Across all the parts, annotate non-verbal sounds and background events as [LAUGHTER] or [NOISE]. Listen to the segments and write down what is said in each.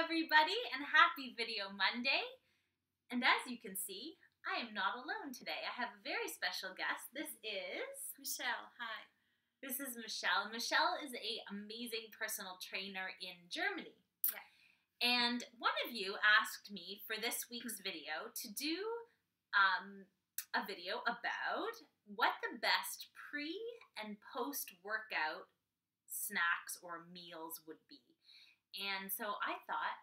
everybody, and happy Video Monday. And as you can see, I am not alone today. I have a very special guest. This is Michelle, hi. This is Michelle. Michelle is a amazing personal trainer in Germany. Yeah. And one of you asked me for this week's video to do um, a video about what the best pre and post workout snacks or meals would be. And so I thought,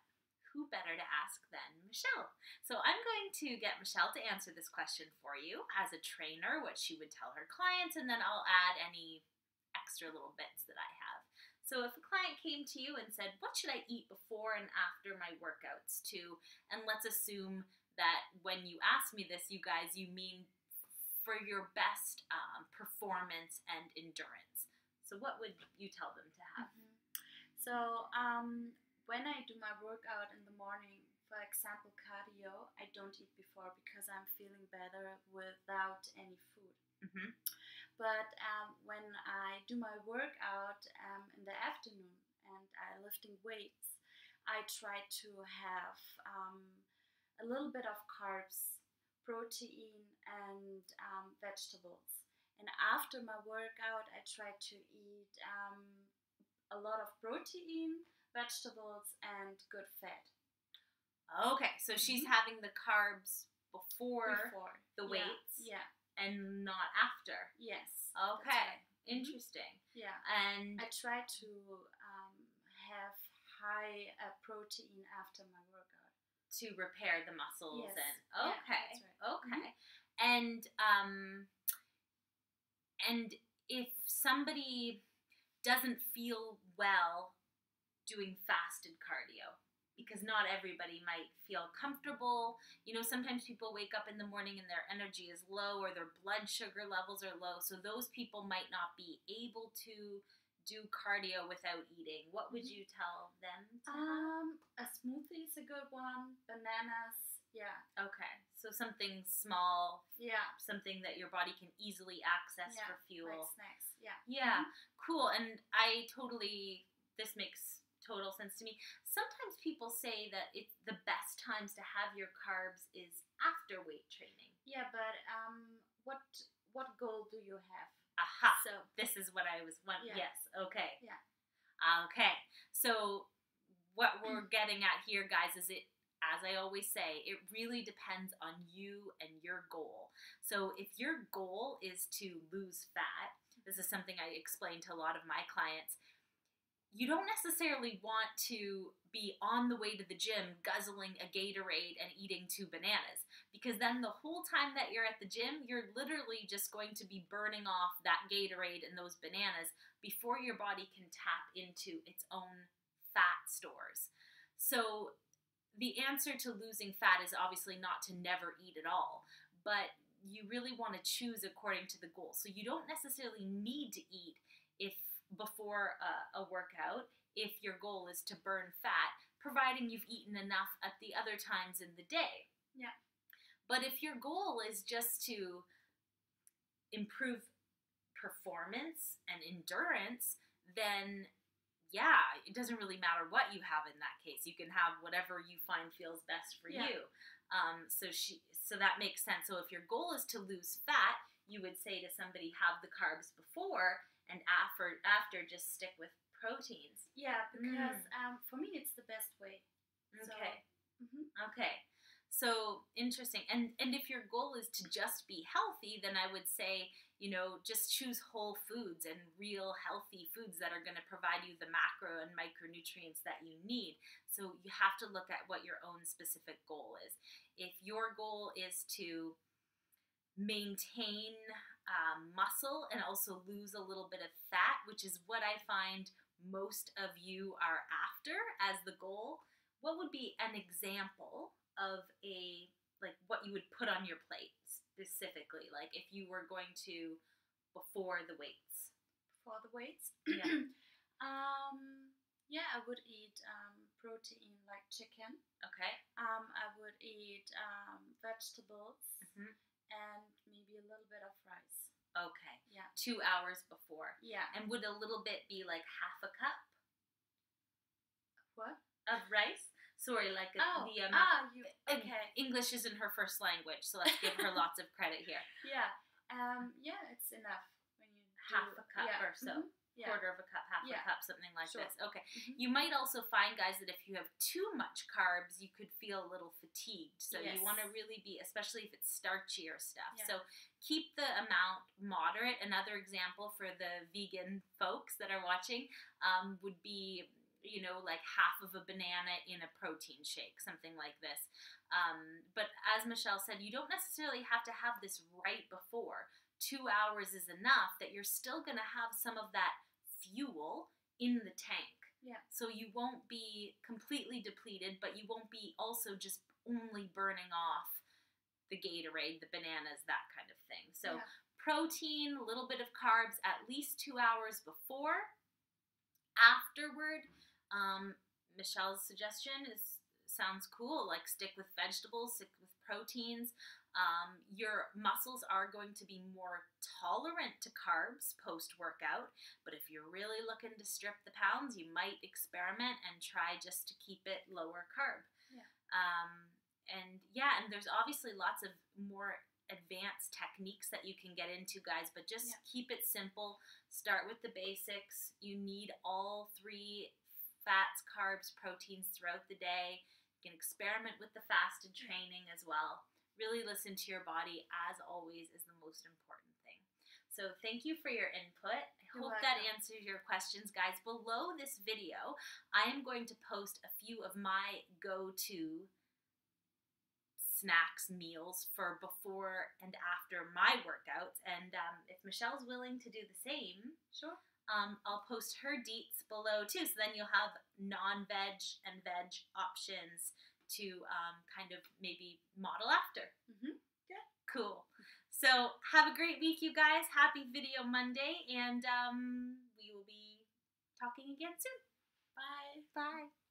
who better to ask than Michelle? So I'm going to get Michelle to answer this question for you as a trainer, what she would tell her clients, and then I'll add any extra little bits that I have. So if a client came to you and said, What should I eat before and after my workouts too? And let's assume that when you ask me this, you guys, you mean for your best um, performance and endurance. So what would you tell them to have? Mm-hmm. So, um, when I do my workout in the morning, for example, cardio, I don't eat before because I'm feeling better without any food. Mm-hmm. But um, when I do my workout um, in the afternoon and I'm lifting weights, I try to have um, a little bit of carbs, protein, and um, vegetables. And after my workout, I try to eat um, a lot of protein, vegetables, and good fat. Okay, so she's Mhm. having the carbs before, Before the Yeah, weights Yeah. and not after. Yes. Okay, right. interesting. Yeah. And I try to um, have high uh, protein after my workout. to repair the muscles Yes. and Yeah, okay, that's right. Mm-hmm. okay. And um and if somebody doesn't feel well doing fasted cardio because not everybody might feel comfortable. You know, sometimes people wake up in the morning and their energy is low or their blood sugar levels are low. So those people might not be able to do cardio without eating. What would Mhm. you tell them? Um, a smoothie is a good one. Bananas. Yeah. Okay. So something small, Yeah. something that your body can easily access Yeah, for fuel. Like snacks. Yeah. Yeah, cool. And I totally, this makes total sense to me. Sometimes people say that it's the best times to have your carbs is after weight training. Yeah, but um, what what goal do you have? Aha. So This is what I was one. Yeah. Yes. Okay. Yeah. Okay. So what we're [CLEARS THROAT] getting at here, guys, is it. As I always say, it really depends on you and your goal. So, if your goal is to lose fat, this is something I explain to a lot of my clients. You don't necessarily want to be on the way to the gym guzzling a Gatorade and eating two bananas because then the whole time that you're at the gym, you're literally just going to be burning off that Gatorade and those bananas before your body can tap into its own fat stores. So, the answer to losing fat is obviously not to never eat at all, but you really want to choose according to the goal. So, you don't necessarily need to eat if before a, a workout if your goal is to burn fat, providing you've eaten enough at the other times in the day. Yeah. But if your goal is just to improve performance and endurance, then yeah, it doesn't really matter what you have in that case. You can have whatever you find feels best for Yeah. you. Um, so she, so that makes sense. So if your goal is to lose fat, you would say to somebody, have the carbs before, and after, after just stick with proteins. yeah, because um, for me it's the best way. So- Okay. Mhm. Okay. So interesting. And and if your goal is to just be healthy, then I would say, you know, just choose whole foods and real healthy foods that are going to provide you the macro and micronutrients that you need. So you have to look at what your own specific goal is. If your goal is to maintain um, muscle and also lose a little bit of fat, which is what I find most of you are after as the goal, what would be an example of a like what you would put on your plate specifically like if you were going to before the weights Before the weights. Yeah. [CLEARS THROAT] um, yeah, I would eat um, protein like chicken. okay Um, I would eat um, vegetables Mhm. and maybe a little bit of rice. okay Yeah. two hours before Yeah. and would a little bit be like half a cup What? of rice Sorry, like uh, Oh, the um, ah, you okay? English isn't her first language, so let's give her lots of credit here. [LAUGHS] Yeah, um, yeah, it's enough when you Half do- a cup yeah, or so. mhm, Yeah. Quarter of a cup, half Yeah. a cup, something like Sure. this. Okay. Mhm. You might also find, guys, that if you have too much carbs, you could feel a little fatigued. So you want to really be, especially if it's starchier stuff. Yeah. So keep the amount moderate. Another example for the vegan folks that are watching um, would be, you know, like half of a banana in a protein shake, something like this. Um, but as Michelle said, you don't necessarily have to have this right before. Two hours is enough that you're still going to have some of that fuel in the tank. Yeah. So you won't be completely depleted, but you won't be also just only burning off the Gatorade, the bananas, that kind of thing. So Yeah. protein, a little bit of carbs at least two hours before. Afterward, um, Michelle's suggestion is sounds cool. Like stick with vegetables, stick with proteins. Um, your muscles are going to be more tolerant to carbs post workout, but if you're really looking to strip the pounds, you might experiment and try just to keep it lower carb. Yeah. Um, and yeah, and there's obviously lots of more advanced techniques that you can get into, guys, but just Yeah. keep it simple. Start with the basics. You need all three fats, carbs, proteins throughout the day. You can experiment with the fasted training as well. Really listen to your body, as always, is the most important thing. So, thank you for your input. I You're hope that welcome. answers your questions, guys. Below this video, I am going to post a few of my go to snacks, meals for before and after my workouts. And um, if Michelle's willing to do the same, Sure. Um, I'll post her deets below too. So then you'll have non veg and veg options to um, kind of maybe model after. Mhm. Yeah. Cool. So have a great week, you guys. Happy Video Monday, and um, we will be talking again soon. Bye. Bye.